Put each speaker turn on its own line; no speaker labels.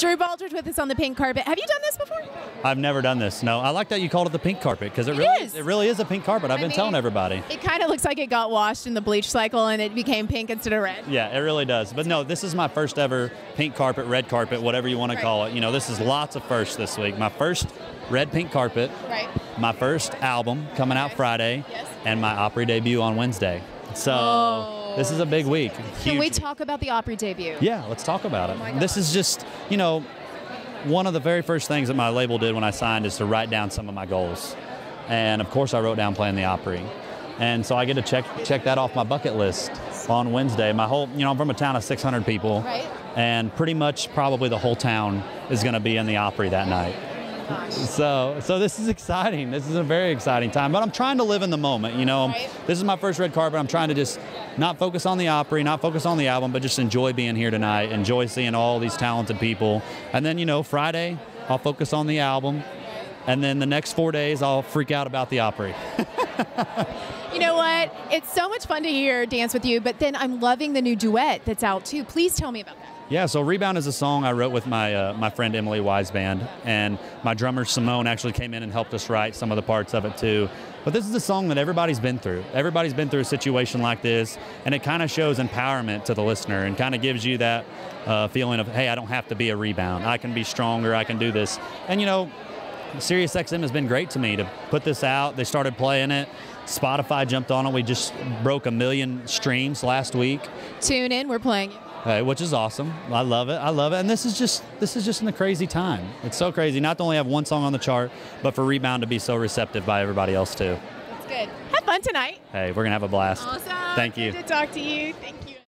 Drew Baldridge with us on the pink carpet. Have you done this before?
I've never done this. No, I like that you called it the pink carpet because it,
It
really
is.
it really is a pink carpet. I've
I
been
mean-
telling everybody.
It kind of looks like it got washed in the bleach cycle and it became pink instead of red.
Yeah, it really does. But no, this is my first ever pink carpet, red carpet, whatever you want to call it. You know, this is lots of firsts this week. My first red pink carpet,
Right.
my first album coming out Friday,
Yes.
and my Opry debut on Wednesday. So
Oh.
This is a big week.
Can we talk about the Opry debut?
Yeah, let's talk about it.
Oh my
this is just, you know, one of the very first things that my label did when I signed is to write down some of my goals. And of course, I wrote down playing the Opry. And so I get to check check that off my bucket list on Wednesday. My whole, you know, I'm from a town of 600 people.
Right.
And pretty much probably the whole town is going to be in the Opry that night. So, so this is exciting. This is a very exciting time. But I'm trying to live in the moment. You know,
Right.
this is my first red carpet. I'm trying to just not focus on the Opry, not focus on the album, but just enjoy being here tonight. Enjoy seeing all these talented people. And then, you know, Friday, I'll focus on the album. And then the next four days, I'll freak out about the Opry.
You know what? It's so much fun to hear Dance with You, but then I'm loving the new duet that's out too. Please tell me about that.
Yeah, so Rebound is a song I wrote with my uh, my friend Emily Weisband, and my drummer Simone actually came in and helped us write some of the parts of it too. But this is a song that everybody's been through. Everybody's been through a situation like this, and it kind of shows empowerment to the listener and kind of gives you that uh, feeling of, hey, I don't have to be a rebound. I can be stronger. I can do this. And you know, SiriusXM has been great to me to put this out. They started playing it. Spotify jumped on it. We just broke a million streams last week.
Tune in, we're playing
Which is awesome. I love it. I love it. And this is just this is just in a crazy time. It's so crazy not to only have one song on the chart, but for Rebound to be so receptive by everybody else too.
That's good. Have fun tonight.
Hey, we're gonna have a blast.
Awesome.
Thank you.
Good to talk to you. Thank you.